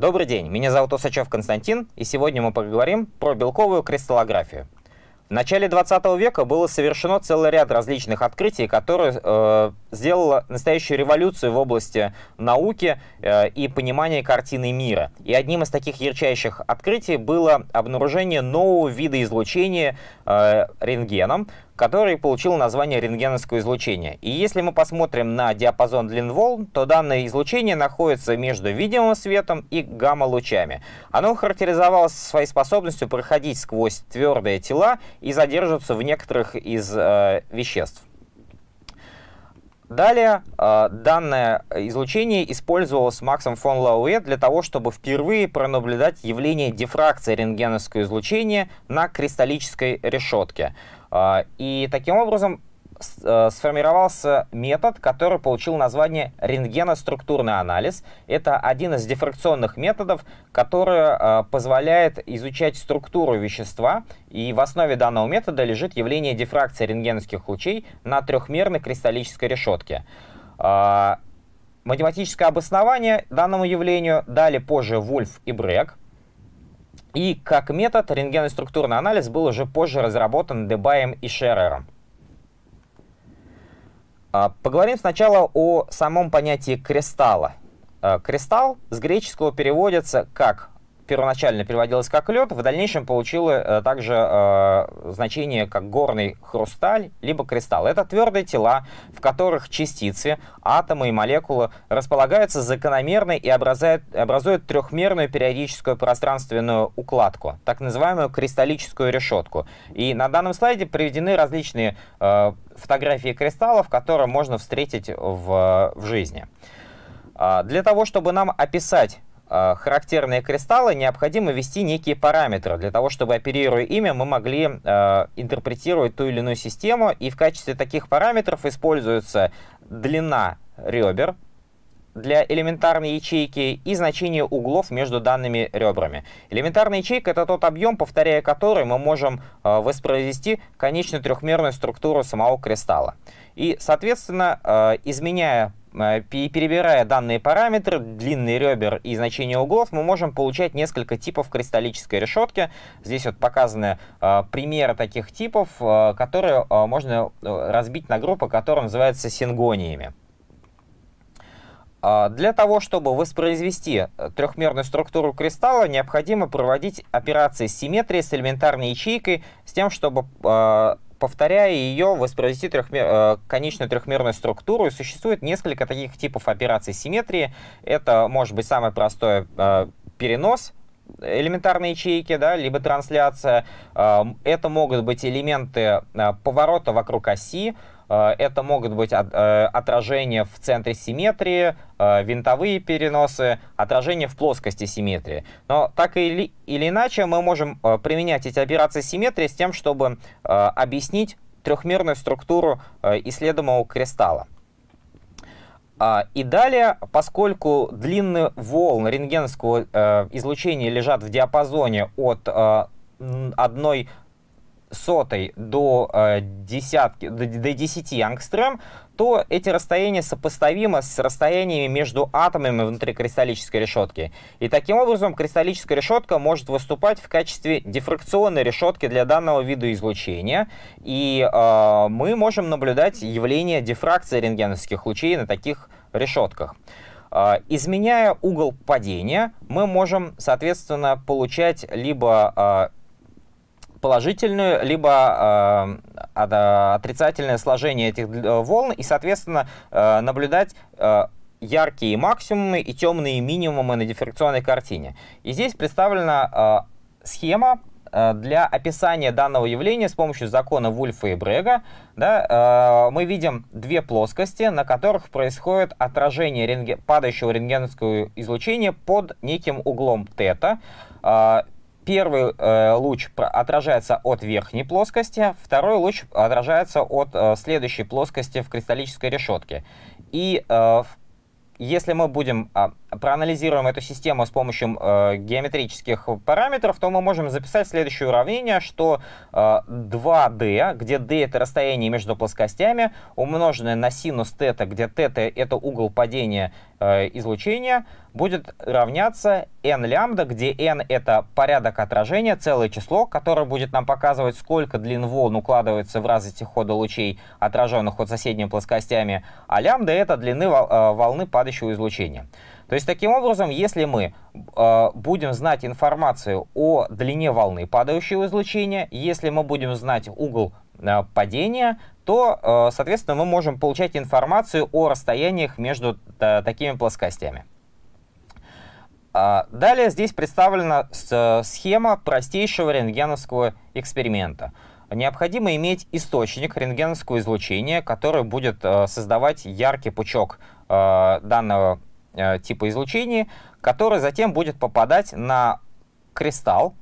Добрый день, меня зовут Усачев Константин, и сегодня мы поговорим про белковую кристаллографию. В начале 20 века было совершено целый ряд различных открытий, которые э, сделало настоящую революцию в области науки э, и понимания картины мира. И одним из таких ярчайших открытий было обнаружение нового вида излучения э, рентгеном, который получил название рентгеновское излучение. И если мы посмотрим на диапазон длин волн, то данное излучение находится между видимым светом и гамма-лучами. Оно характеризовалось своей способностью проходить сквозь твердые тела и задерживаться в некоторых из э, веществ. Далее э, данное излучение использовалось Максом фон Лауэ для того, чтобы впервые пронаблюдать явление дифракции рентгеновского излучения на кристаллической решетке. Э, и таким образом сформировался метод, который получил название рентгеноструктурный анализ. Это один из дифракционных методов, который э, позволяет изучать структуру вещества, и в основе данного метода лежит явление дифракции рентгеновских лучей на трехмерной кристаллической решетке. Э, математическое обоснование данному явлению дали позже Вульф и Брек. И как метод рентгеноструктурный анализ был уже позже разработан Дебаем и Шерером. А, поговорим сначала о самом понятии кристалла. А, кристалл с греческого переводится как первоначально переводилось как лед, в дальнейшем получило э, также э, значение как горный хрусталь, либо кристалл. Это твердые тела, в которых частицы, атомы и молекулы располагаются закономерно и образуют, образуют трехмерную периодическую пространственную укладку, так называемую кристаллическую решетку. И на данном слайде приведены различные э, фотографии кристаллов, которые можно встретить в, в жизни. А, для того, чтобы нам описать характерные кристаллы, необходимо ввести некие параметры для того, чтобы, оперируя ими, мы могли э, интерпретировать ту или иную систему. И в качестве таких параметров используется длина ребер для элементарной ячейки и значение углов между данными ребрами. Элементарная ячейка — это тот объем, повторяя который мы можем э, воспроизвести конечную трехмерную структуру самого кристалла. И, соответственно, э, изменяя Э, перебирая данные параметры, длинный ребер и значение углов, мы можем получать несколько типов кристаллической решетки. Здесь вот показаны э, примеры таких типов, э, которые э, можно разбить на группы, которые называются сингониями. Э, для того, чтобы воспроизвести трехмерную структуру кристалла, необходимо проводить операции симметрии с элементарной ячейкой с тем, чтобы повторяя ее, воспроизвести трехмер, э, конечную трехмерную структуру. И существует несколько таких типов операций симметрии. Это может быть самый простой э, перенос элементарной ячейки, да, либо трансляция. Э, это могут быть элементы э, поворота вокруг оси, Э, это могут быть э, отражения в центре симметрии, э, винтовые переносы, отражения в плоскости симметрии. Но так или, или иначе мы можем применять эти операции симметрии с тем, чтобы объяснить трехмерную структуру исследуемого кристалла. И далее, поскольку длины волн рентгеновского излучения лежат в диапазоне от одной сотой до, э, десятки, до, до 10 ангстрем, то эти расстояния сопоставимы с расстояниями между атомами внутри кристаллической решетки. И таким образом кристаллическая решетка может выступать в качестве дифракционной решетки для данного вида излучения. И э, мы можем наблюдать явление дифракции рентгеновских лучей на таких решетках. Uh, изменяя угол падения, мы можем, соответственно, получать либо uh, положительную, либо э, отрицательное сложение этих э, волн и, соответственно, э, наблюдать э, яркие максимумы и темные минимумы на дифракционной картине. И здесь представлена э, схема э, для описания данного явления с помощью закона Вульфа и Брега. Да, э, мы видим две плоскости, на которых происходит отражение рентген... падающего рентгеновского излучения под неким углом тета. Э, Первый э, луч отражается от верхней плоскости, второй луч отражается от э, следующей плоскости в кристаллической решетке. И э, если мы будем э, проанализируем эту систему с помощью э, геометрических параметров, то мы можем записать следующее уравнение, что э, 2d, где d это расстояние между плоскостями, умноженное на синус θ, где θ это угол падения э, излучения, будет равняться n лямбда, где n это порядок отражения, целое число, которое будет нам показывать, сколько длин волн укладывается в разности хода лучей, отраженных от соседними плоскостями, а лямбда это длины э, волны падающего излучения. То есть, таким образом, если мы э, будем знать информацию о длине волны падающего излучения, если мы будем знать угол э, падения, то, э, соответственно, мы можем получать информацию о расстояниях между э, такими плоскостями. Далее здесь представлена схема простейшего рентгеновского эксперимента. Необходимо иметь источник рентгеновского излучения, который будет создавать яркий пучок данного типа излучения, который затем будет попадать на кристалл,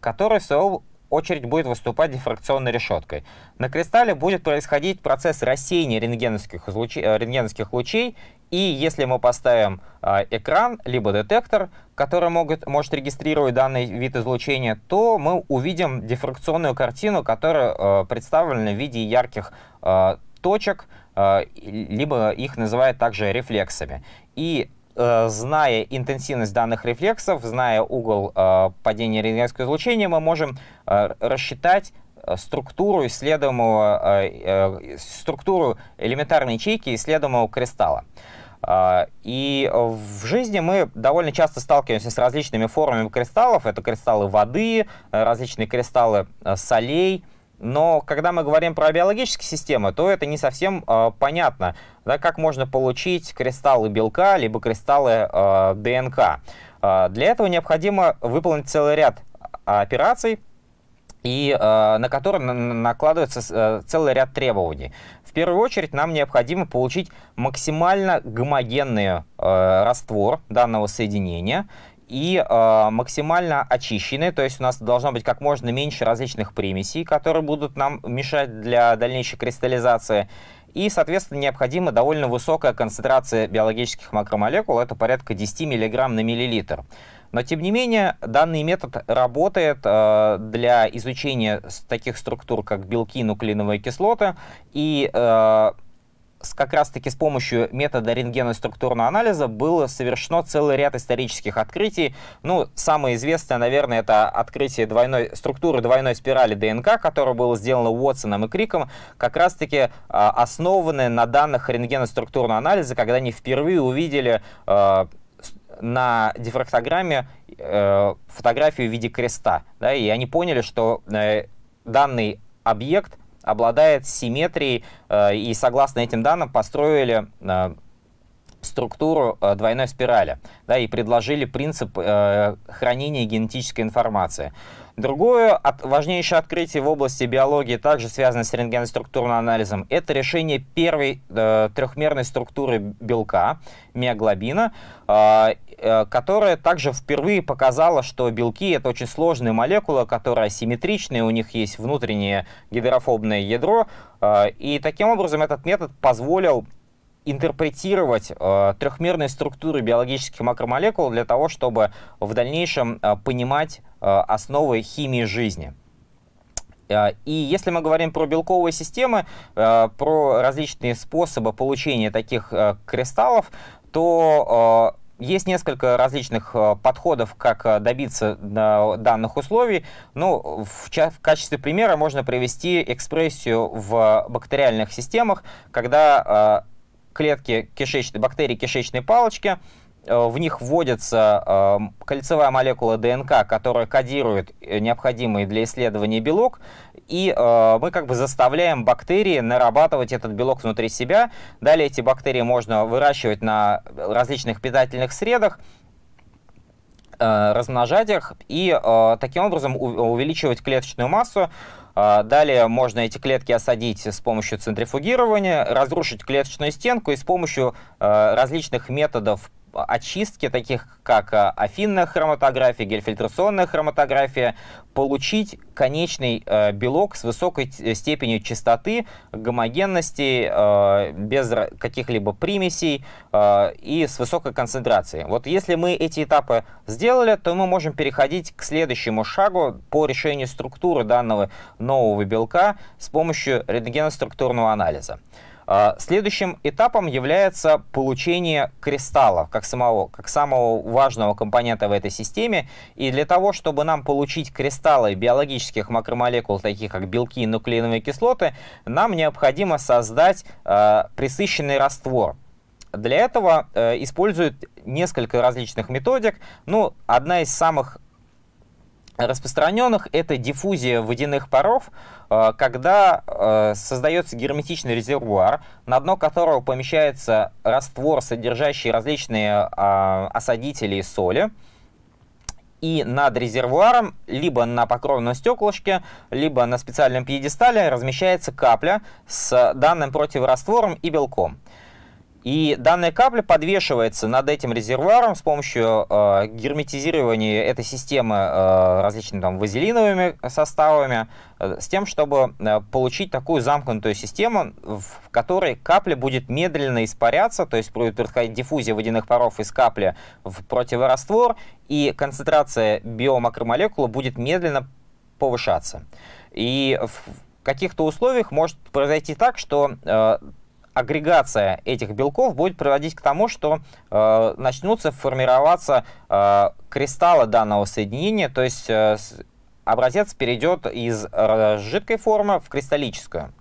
который в свою очередь будет выступать дифракционной решеткой. На кристалле будет происходить процесс рассеяния рентгеновских, излуч... рентгеновских лучей и если мы поставим э, экран, либо детектор, который могут, может регистрировать данный вид излучения, то мы увидим дифракционную картину, которая э, представлена в виде ярких э, точек, э, либо их называют также рефлексами. И э, зная интенсивность данных рефлексов, зная угол э, падения рентгеновского излучения, мы можем э, рассчитать структуру исследуемого, структуру элементарной ячейки исследуемого кристалла. И в жизни мы довольно часто сталкиваемся с различными формами кристаллов. Это кристаллы воды, э, различные кристаллы э, солей. Но когда мы говорим про биологические системы, то это не совсем э, понятно, да, как можно получить кристаллы белка, либо кристаллы э, ДНК. Э, для этого необходимо выполнить целый ряд операций, и э, на который накладывается э, целый ряд требований. В первую очередь нам необходимо получить максимально гомогенный э, раствор данного соединения и э, максимально очищенный, то есть у нас должно быть как можно меньше различных примесей, которые будут нам мешать для дальнейшей кристаллизации. И, соответственно, необходима довольно высокая концентрация биологических макромолекул, это порядка 10 мг на миллилитр. Но, тем не менее, данный метод работает э, для изучения таких структур, как белки, нуклеиновые кислоты, и э, как раз-таки с помощью метода рентгеноструктурного анализа было совершено целый ряд исторических открытий. Ну, самое известное, наверное, это открытие двойной, структуры двойной спирали ДНК, которое было сделано Уотсоном и Криком, как раз-таки э, основанное на данных рентгеноструктурного анализа, когда они впервые увидели э, на дифрактограмме э, фотографию в виде креста, да, и они поняли, что э, данный объект обладает симметрией, э, и согласно этим данным построили э, структуру э, двойной спирали, да, и предложили принцип э, хранения генетической информации. Другое от, важнейшее открытие в области биологии, также связанное с рентгеноструктурным анализом, это решение первой э, трехмерной структуры белка, миоглобина, э, э, которая также впервые показала, что белки — это очень сложные молекулы, которые асимметричные, у них есть внутреннее гидрофобное ядро, э, и таким образом этот метод позволил интерпретировать э, трехмерные структуры биологических макромолекул для того, чтобы в дальнейшем э, понимать э, основы химии жизни. Э, и если мы говорим про белковые системы, э, про различные способы получения таких э, кристаллов, то есть несколько различных подходов, как добиться данных условий. Ну, в, в качестве примера можно привести экспрессию в бактериальных системах, когда клетки кишечной, бактерий кишечной палочки, э, в них вводится э, кольцевая молекула ДНК, которая кодирует э, необходимый для исследования белок, и мы как бы заставляем бактерии нарабатывать этот белок внутри себя. Далее эти бактерии можно выращивать на различных питательных средах, размножать их и таким образом увеличивать клеточную массу. А, далее можно эти клетки осадить с помощью центрифугирования, разрушить клеточную стенку и с помощью а, различных методов очистки, таких как э, афинная хроматография, гельфильтрационная хроматография, получить конечный э, белок с высокой степенью чистоты, гомогенности, э, без каких-либо примесей э, и с высокой концентрацией. Вот если мы эти этапы сделали, то мы можем переходить к следующему шагу по решению структуры данного нового белка с помощью рентгеноструктурного анализа. А, следующим этапом является получение кристалла как самого, как самого важного компонента в этой системе. И для того, чтобы нам получить кристаллы биологических макромолекул, таких как белки и нуклеиновые кислоты, нам необходимо создать э, присыщенный раствор. Для этого э, используют несколько различных методик. Ну, одна из самых распространенных это диффузия водяных паров, э, когда э, создается герметичный резервуар, на дно которого помещается раствор, содержащий различные а, осадители и соли. И над резервуаром, либо на покровном стеклышке, либо на специальном пьедестале размещается капля с данным противораствором и белком. И данная капля подвешивается над этим резервуаром с помощью э, герметизирования этой системы э, различными там, вазелиновыми составами, э, с тем, чтобы э, получить такую замкнутую систему, в которой капля будет медленно испаряться, то есть будет происходить диффузия водяных паров из капли в противораствор, и концентрация биомакромолекулы будет медленно повышаться. И в каких-то условиях может произойти так, что э, агрегация этих белков будет приводить к тому, что э, начнутся формироваться э, кристаллы данного соединения, то есть э, образец перейдет из э, жидкой формы в кристаллическую.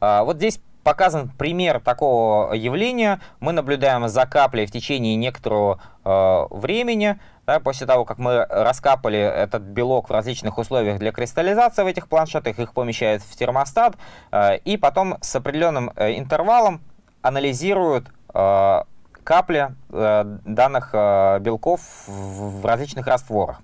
Э, вот здесь показан пример такого явления. Мы наблюдаем за каплей в течение некоторого э, времени. Да, после того, как мы раскапали этот белок в различных условиях для кристаллизации в этих планшетах, их помещают в термостат, э, и потом с определенным э, интервалом анализируют э, капли данных белков в различных растворах.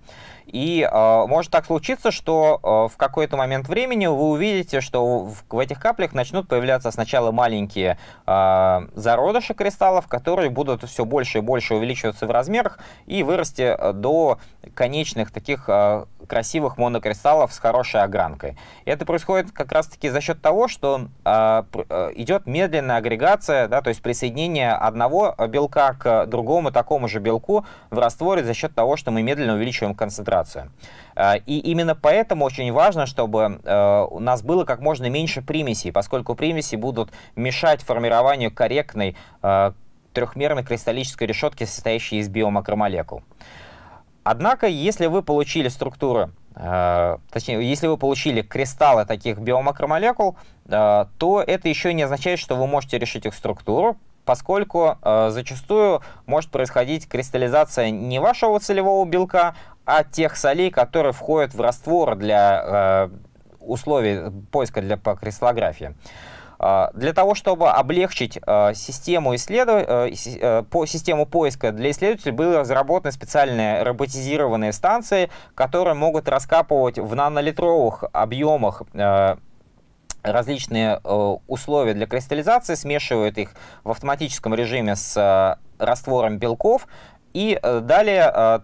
И э, может так случиться, что э, в какой-то момент времени вы увидите, что в, в этих каплях начнут появляться сначала маленькие э, зародыши кристаллов, которые будут все больше и больше увеличиваться в размерах и вырасти до конечных таких э, красивых монокристаллов с хорошей огранкой. Это происходит как раз-таки за счет того, что э, идет медленная агрегация, да, то есть присоединение одного белка к другому такому же белку в растворе за счет того, что мы медленно увеличиваем концентрацию. Э, и именно поэтому очень важно, чтобы э, у нас было как можно меньше примесей, поскольку примеси будут мешать формированию корректной э, трехмерной кристаллической решетки, состоящей из биомакромолекул. Однако, если вы получили структуры, э, точнее, если вы получили кристаллы таких биомакромолекул, то это еще не означает, что вы можете решить их структуру, поскольку э, зачастую может происходить кристаллизация не вашего целевого белка, а тех солей, которые входят в раствор для э, условий поиска для, по кристаллографии. А, для того, чтобы облегчить а, систему, исследов... Э, э, по систему поиска для исследователей, были разработаны специальные роботизированные станции, которые могут раскапывать в нанолитровых объемах э, различные условия для кристаллизации, смешивают их в автоматическом режиме с раствором белков, и далее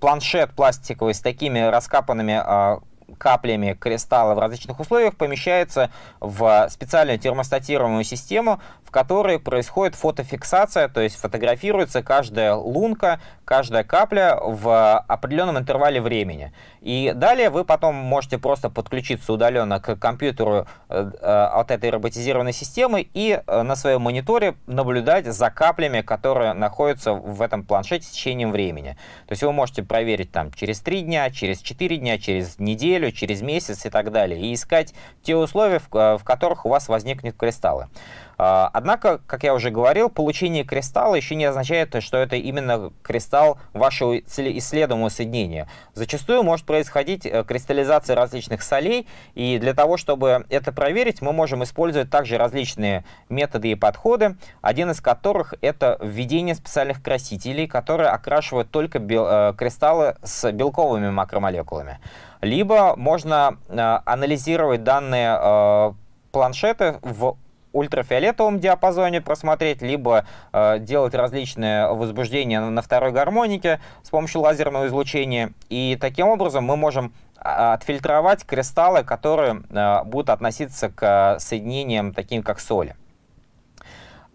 планшет пластиковый с такими раскапанными каплями кристалла в различных условиях помещается в специальную термостатируемую систему, в которой происходит фотофиксация, то есть фотографируется каждая лунка, каждая капля в определенном интервале времени. И далее вы потом можете просто подключиться удаленно к компьютеру э, э, от этой роботизированной системы и э, на своем мониторе наблюдать за каплями, которые находятся в этом планшете с течением времени. То есть вы можете проверить там через 3 дня, через 4 дня, через неделю, через месяц и так далее. И искать те условия, в которых у вас возникнут кристаллы. А, однако, как я уже говорил, получение кристалла еще не означает, что это именно кристалл вашего исследуемого соединения. Зачастую может происходить э, кристаллизация различных солей, и для того, чтобы это проверить, мы можем использовать также различные методы и подходы, один из которых это введение специальных красителей, которые окрашивают только э, кристаллы с белковыми макромолекулами. Либо можно э, анализировать данные планшеты в ультрафиолетовом диапазоне просмотреть, либо э, делать различные возбуждения на второй гармонике с помощью лазерного излучения. И таким образом мы можем а, отфильтровать кристаллы, которые э, будут относиться к соединениям таким как соли.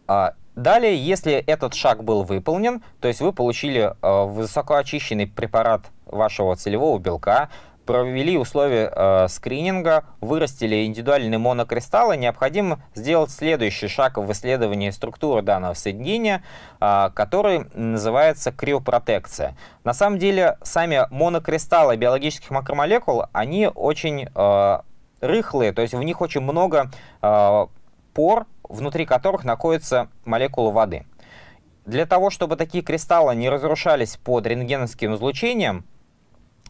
А, далее, если этот шаг был выполнен, то есть вы получили э, высокоочищенный препарат вашего целевого белка, провели условия э, скрининга, вырастили индивидуальные монокристаллы, необходимо сделать следующий шаг в исследовании структуры данного соединения, э, который называется криопротекция. На самом деле, сами монокристаллы биологических макромолекул, они очень э, рыхлые, то есть в них очень много э, пор, внутри которых находятся молекулы воды. Для того, чтобы такие кристаллы не разрушались под рентгеновским излучением,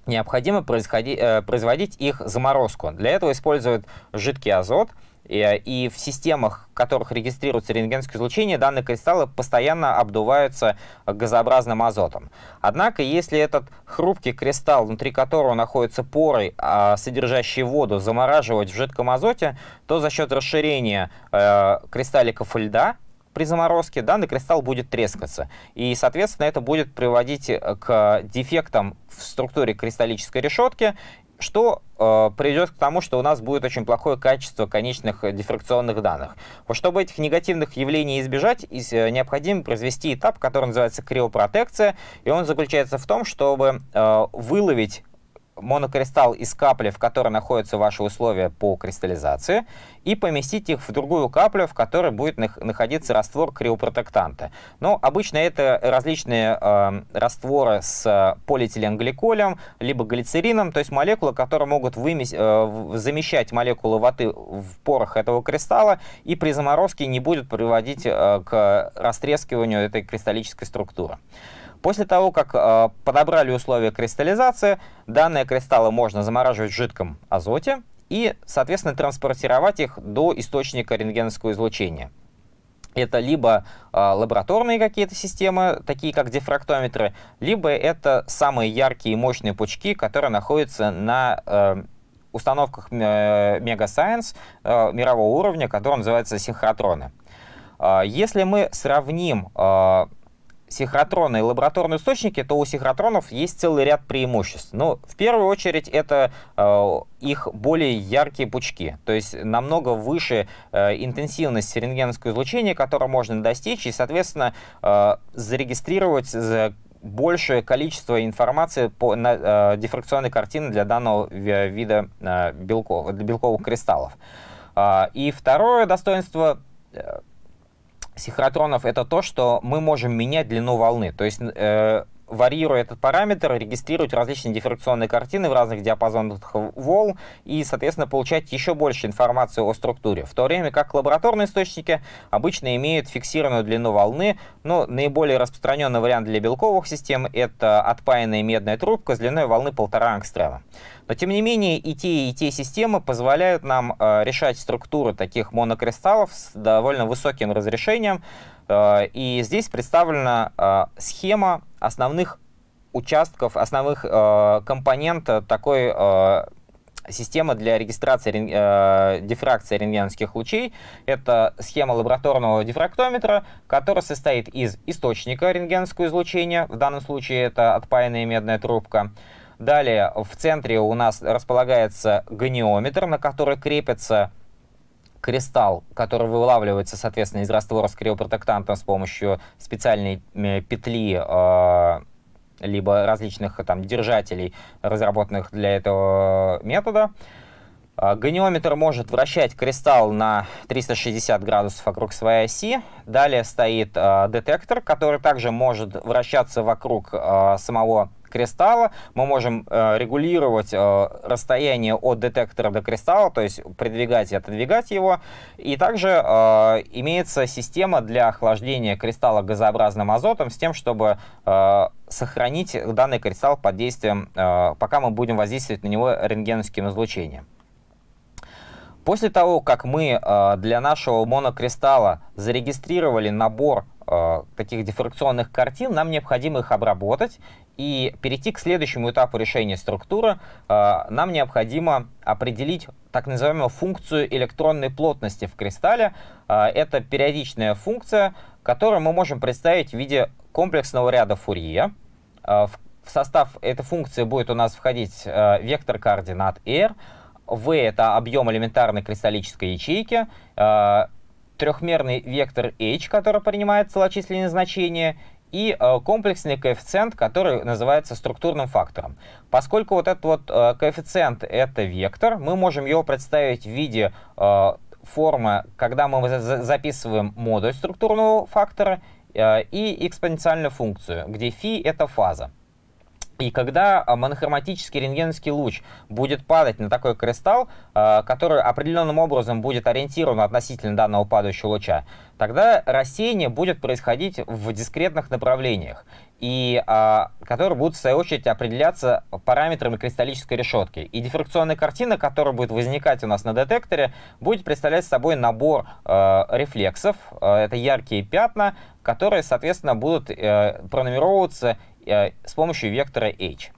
необходимо э, производить их заморозку. Для этого используют жидкий азот, и, и в системах, в которых регистрируется рентгенское излучение, данные кристаллы постоянно обдуваются газообразным азотом. Однако, если этот хрупкий кристалл, внутри которого находятся поры, а, содержащие воду, замораживать в жидком азоте, то за счет расширения э, кристалликов льда при заморозке данный кристалл будет трескаться. И, соответственно, это будет приводить э, к дефектам в структуре кристаллической решетки, что э, приведет к тому, что у нас будет очень плохое качество конечных дифракционных данных. Вот чтобы этих негативных явлений избежать, из, э, необходимо произвести этап, который называется криопротекция, и он заключается в том, чтобы э, выловить монокристалл из капли, в которой находятся ваши условия по кристаллизации, и поместить их в другую каплю, в которой будет находиться раствор криопротектанта. Но обычно это различные э, растворы с полиэтиленгликолем, либо глицерином, то есть молекулы, которые могут вымес... э, замещать молекулы воды в порах этого кристалла, и при заморозке не будет приводить э, к растрескиванию этой кристаллической структуры. После того, как э, подобрали условия кристаллизации, данные кристаллы можно замораживать в жидком азоте и, соответственно, транспортировать их до источника рентгеновского излучения. Это либо э, лабораторные какие-то системы, такие как дифрактометры, либо это самые яркие и мощные пучки, которые находятся на э, установках э, Mega э, мирового уровня, которые называются синхротроны. Э, если мы сравним э, синхротроны и лабораторные источники, то у синхротронов есть целый ряд преимуществ. Но в первую очередь это э, их более яркие пучки, то есть намного выше э, интенсивность рентгеновского излучения, которое можно достичь, и, соответственно, э, зарегистрировать за большее количество информации по на, э, дифракционной картины для данного вида э, белков, белковых кристаллов. Э, и второе достоинство э, синхротронов это то, что мы можем менять длину волны. То есть э, варьируя этот параметр, регистрировать различные дифракционные картины в разных диапазонах волн и, соответственно, получать еще больше информации о структуре. В то время как лабораторные источники обычно имеют фиксированную длину волны, но наиболее распространенный вариант для белковых систем — это отпаянная медная трубка с длиной волны 1,5 ангстрема. Но, тем не менее, и те, и те системы позволяют нам э, решать структуры таких монокристаллов с довольно высоким разрешением, и здесь представлена э, схема основных участков, основных э, компонентов такой системы для регистрации дифракции рентгеновских лучей. Это схема лабораторного дифрактометра, которая состоит из источника рентгеновского излучения, в данном случае это отпаянная медная трубка. Далее в центре у нас располагается гониометр, на который крепится кристалл, который вылавливается, соответственно, из раствора с криопротектантом с помощью специальной петли, э, либо различных там держателей, разработанных для этого метода. А, гониометр может вращать кристалл на 360 градусов вокруг своей оси. Далее стоит э, детектор, который также может вращаться вокруг э, самого кристалла. Мы можем э, регулировать э, расстояние от детектора до кристалла, то есть придвигать и отодвигать его. И также э, имеется система для охлаждения кристалла газообразным азотом с тем, чтобы э, сохранить данный кристалл под действием, э, пока мы будем воздействовать на него рентгеновским излучением. После того, как мы э, для нашего монокристалла зарегистрировали набор таких дифракционных картин, нам необходимо их обработать и перейти к следующему этапу решения структуры. Э, нам необходимо определить так называемую функцию электронной плотности в кристалле. Э, это периодичная функция, которую мы можем представить в виде комплексного ряда Фурье. Э, в состав этой функции будет у нас входить э, вектор координат r, v — это объем элементарной кристаллической ячейки, э, трехмерный вектор h, который принимает целочисленные значения, и э, комплексный коэффициент, который называется структурным фактором. Поскольку вот этот вот э, коэффициент — это вектор, мы можем его представить в виде э, формы, когда мы за записываем модуль структурного фактора и экспоненциальную функцию, где φ — это фаза. И когда а, монохроматический рентгеновский луч будет падать на такой кристалл, а, который определенным образом будет ориентирован относительно данного падающего луча, тогда рассеяние будет происходить в дискретных направлениях, и а, которые будут в свою очередь определяться параметрами кристаллической решетки. И дифракционная картина, которая будет возникать у нас на детекторе, будет представлять собой набор рефлексов, это яркие пятна, которые, соответственно, будут э, пронумеровываться с помощью вектора h.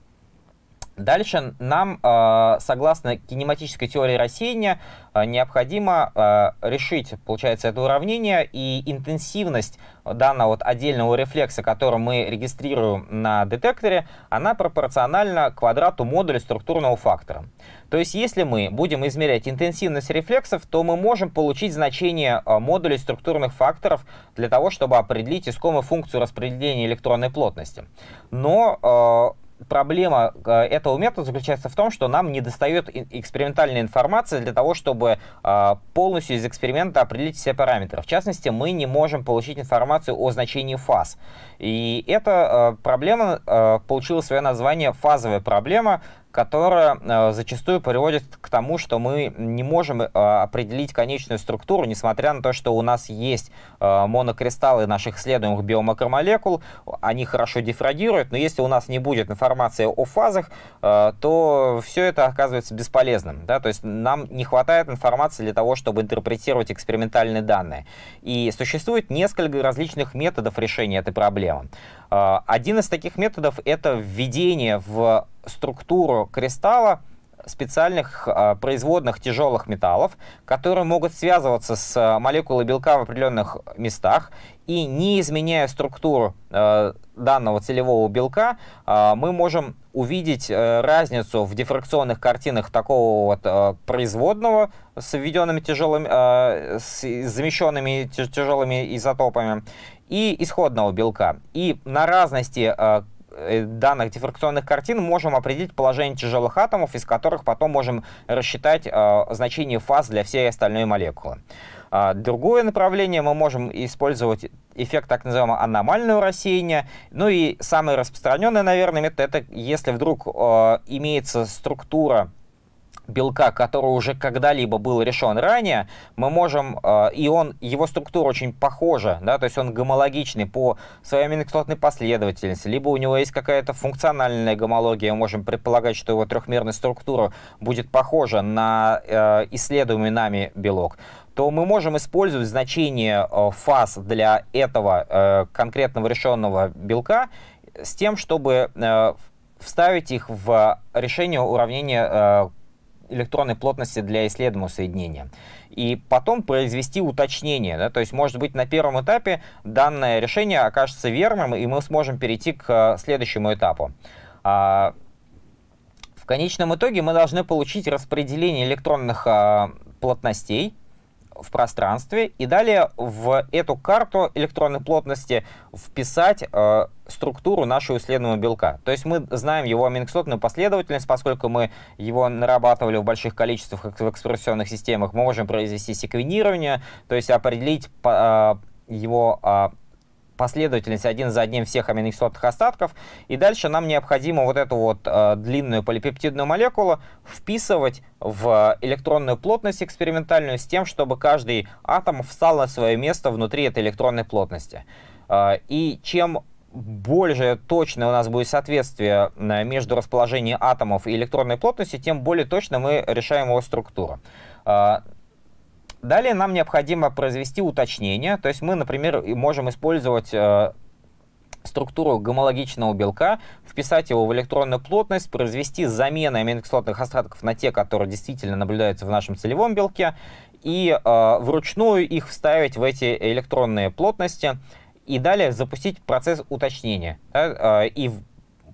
Дальше нам, э, согласно кинематической теории рассеяния, э, необходимо решить, получается, это уравнение, и интенсивность данного вот отдельного рефлекса, который мы регистрируем на детекторе, она пропорциональна квадрату модуля структурного фактора. То есть, если мы будем измерять интенсивность рефлексов, то мы можем получить значение модулей структурных факторов для того, чтобы определить искомую функцию распределения электронной плотности. Но проблема э, этого метода заключается в том, что нам не достает экспериментальной информации для того, чтобы э, полностью из эксперимента определить все параметры. В частности, мы не можем получить информацию о значении фаз. И эта э, проблема получила свое название фазовая проблема, которая э, зачастую приводит к тому, что мы не можем э, определить конечную структуру, несмотря на то, что у нас есть э, монокристаллы наших исследуемых биомакромолекул, они хорошо дифрагируют, но если у нас не будет информации о фазах, то все это оказывается бесполезным. Да? То есть нам не хватает информации для того, чтобы интерпретировать экспериментальные данные. И существует несколько различных методов решения этой проблемы. Один из таких методов — это введение в структуру кристалла специальных э, производных тяжелых металлов, которые могут связываться с а, молекулой белка в определенных местах, и не изменяя структуру э, данного целевого белка, э, мы можем увидеть э, разницу в дифракционных картинах такого вот производного с введенными тяжелыми, с замещенными тяжелыми изотопами и исходного белка. И на разности э, Э, данных дифракционных картин можем определить положение тяжелых атомов, из которых потом можем рассчитать э, значение фаз для всей остальной молекулы. А, другое направление мы можем использовать эффект так называемого аномального рассеяния. Ну и самый распространенный, наверное, метод это если вдруг э, имеется структура белка, который уже когда-либо был решен ранее, мы можем, э, и он, его структура очень похожа, да, то есть он гомологичный по своей аминокислотной последовательности, либо у него есть какая-то функциональная гомология, мы можем предполагать, что его трехмерная структура будет похожа на э, исследуемый нами белок, то мы можем использовать значение э, фаз для этого конкретного решенного белка с тем, чтобы вставить их в решение уравнения электронной плотности для исследуемого соединения. И потом произвести уточнение. Да? То есть, может быть, на первом этапе данное решение окажется верным, и мы сможем перейти к э, следующему этапу. А, в конечном итоге мы должны получить распределение электронных а, плотностей в пространстве и далее в эту карту электронной плотности вписать э, структуру нашего исследуемого белка. То есть мы знаем его аминокислотную последовательность, поскольку мы его нарабатывали в больших количествах в экспрессионных системах, мы можем произвести секвенирование, то есть определить э, его э, последовательность один за одним всех аминокислотных остатков. И дальше нам необходимо вот эту вот э, длинную полипептидную молекулу вписывать в электронную плотность экспериментальную с тем, чтобы каждый атом встал на свое место внутри этой электронной плотности. Э, и чем больше точно у нас будет соответствие э, между расположением атомов и электронной плотности, тем более точно мы решаем его структуру. Далее нам необходимо произвести уточнение, то есть мы, например, можем использовать э, структуру гомологичного белка, вписать его в электронную плотность, произвести замены аминокислотных остатков на те, которые действительно наблюдаются в нашем целевом белке, и э, вручную их вставить в эти электронные плотности, и далее запустить процесс уточнения. Да, э, и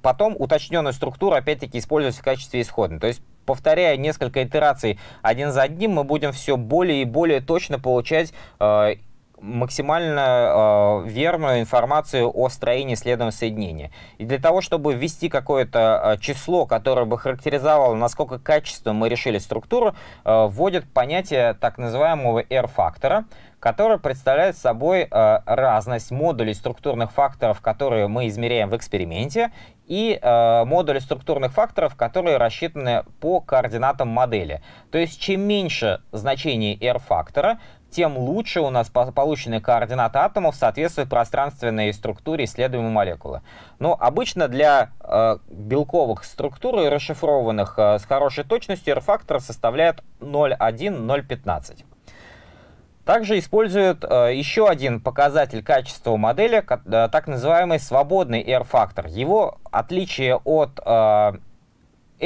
потом уточненную структуру опять-таки использовать в качестве исходной. То есть повторяя несколько итераций один за одним, мы будем все более и более точно получать э, максимально э, верную информацию о строении следовательного соединения. И для того, чтобы ввести какое-то э, число, которое бы характеризовало, насколько качественно мы решили структуру, э, вводят понятие так называемого R-фактора, который представляет собой э, разность модулей структурных факторов, которые мы измеряем в эксперименте, и э, модули структурных факторов, которые рассчитаны по координатам модели. То есть чем меньше значение R-фактора, тем лучше у нас полученные координаты атомов соответствуют пространственной структуре исследуемой молекулы. Но обычно для э, белковых структур, расшифрованных э, с хорошей точностью, R-фактор составляет 0,1-0,15. Также используют э, еще один показатель качества модели, э, так называемый свободный R-фактор. Его отличие от э,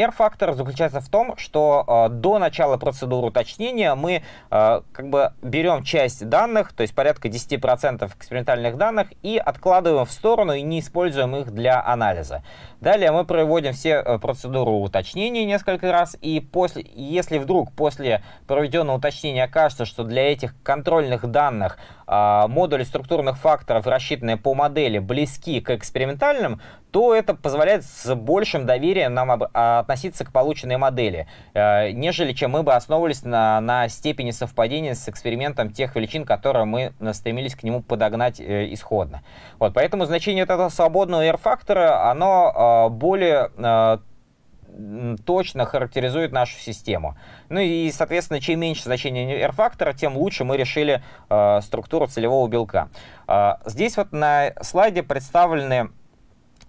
R-фактор заключается в том, что э, до начала процедуры уточнения мы э, как бы берем часть данных, то есть порядка 10% экспериментальных данных, и откладываем в сторону и не используем их для анализа. Далее мы проводим все э, процедуру уточнения несколько раз, и после, если вдруг после проведенного уточнения окажется, что для этих контрольных данных модули структурных факторов, рассчитанные по модели, близки к экспериментальным, то это позволяет с большим доверием нам относиться к полученной модели, э, нежели чем мы бы основывались на, на степени совпадения с экспериментом тех величин, которые мы стремились к нему подогнать э, исходно. Вот, поэтому значение вот этого свободного R-фактора, оно э, более точно характеризует нашу систему. Ну и, соответственно, чем меньше значение R-фактора, тем лучше мы решили э, структуру целевого белка. Э, здесь вот на слайде представлены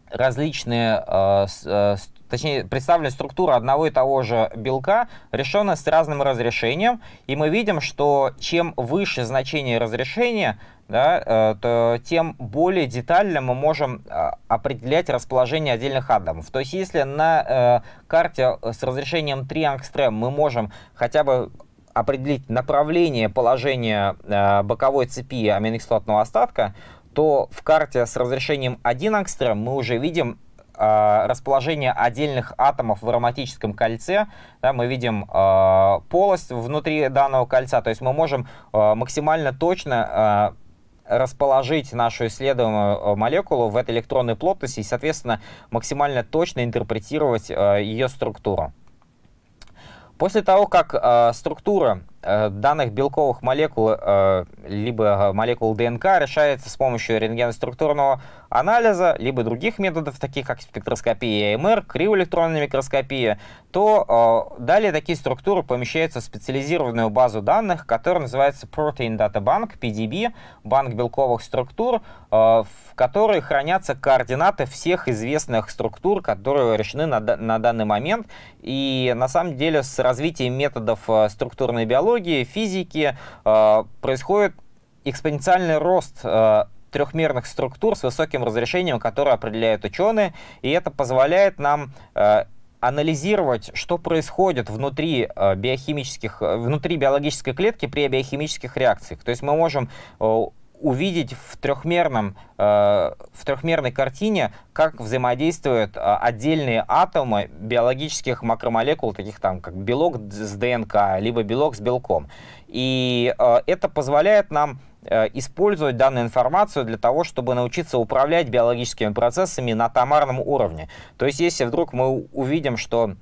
различные, э, э, точнее, представлена структура одного и того же белка, решенная с разным разрешением, и мы видим, что чем выше значение разрешения, да, э, то тем более детально мы можем определять расположение отдельных атомов. То есть если на карте с разрешением 3 ангстрем мы можем хотя бы определить направление положения боковой цепи аминокислотного остатка, то в карте с разрешением 1 ангстрем мы уже видим э, расположение отдельных атомов в ароматическом кольце. Да, мы видим э, полость внутри данного кольца, то есть мы можем э, максимально точно расположить нашу исследуемую молекулу в этой электронной плотности и, соответственно, максимально точно интерпретировать ее структуру. После того, как э, структура э, данных белковых молекул, э, либо молекул ДНК решается с помощью рентгеноструктурного анализа, либо других методов, таких как спектроскопия АМР, криоэлектронная микроскопия, то э, далее такие структуры помещаются в специализированную базу данных, которая называется Protein Data Bank, PDB, банк белковых структур, э, в которой хранятся координаты всех известных структур, которые решены на, данный момент. И на самом деле с развитием методов э, структурной биологии, физики э, происходит экспоненциальный рост э, трехмерных структур с высоким разрешением, которые определяют ученые, и это позволяет нам э, анализировать, что происходит внутри биохимических, внутри биологической клетки при биохимических реакциях. То есть мы можем увидеть в трехмерном в трехмерной картине, как взаимодействуют отдельные атомы биологических макромолекул, таких там как белок с ДНК, либо белок с белком. И это позволяет нам Э, использовать данную информацию для того, чтобы научиться управлять биологическими процессами на томарном уровне. То есть, если вдруг мы увидим, что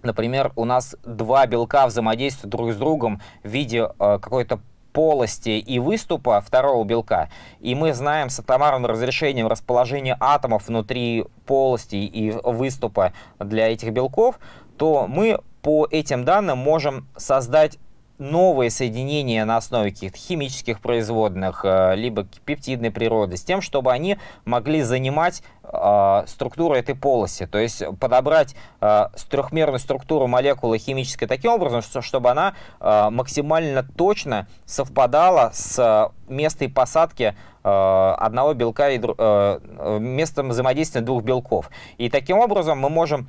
Например, у нас два белка взаимодействуют друг с другом в виде э, какой-то полости и выступа второго белка, и мы знаем с атомарным разрешением расположение атомов внутри полости и выступа для этих белков, то мы по этим данным можем создать новые соединения на основе каких-то химических производных, э, либо пептидной природы, с тем, чтобы они могли занимать э, структуру этой полости, то есть подобрать э, трехмерную структуру молекулы химической таким образом, что, чтобы она э, максимально точно совпадала с местом посадки одного белка и местом взаимодействия двух белков. И таким образом мы можем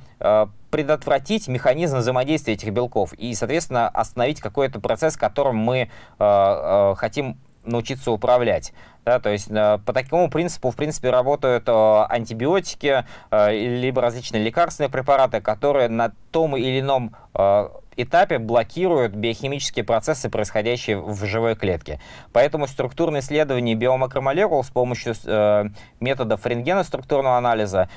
предотвратить механизм взаимодействия этих белков и, соответственно, остановить какой-то процесс, которым мы хотим научиться управлять. Да, то есть э, по такому принципу, в принципе, работают э, антибиотики, э, либо различные лекарственные препараты, которые на том или ином этапе блокируют биохимические процессы, происходящие в живой клетке. Поэтому структурные исследования биомакромолекул с помощью методов рентгеноструктурного анализа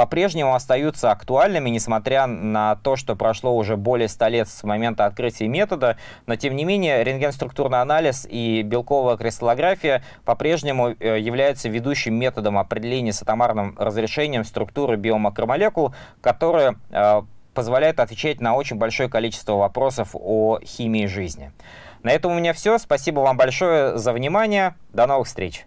по-прежнему остаются актуальными, несмотря на то, что прошло уже более 100 лет с момента открытия метода, но тем не менее рентгенструктурный анализ и белковая кристаллография по-прежнему э, являются ведущим методом определения с атомарным разрешением структуры биомакромолекул, которые э, позволяют отвечать на очень большое количество вопросов о химии жизни. На этом у меня все. Спасибо вам большое за внимание. До новых встреч.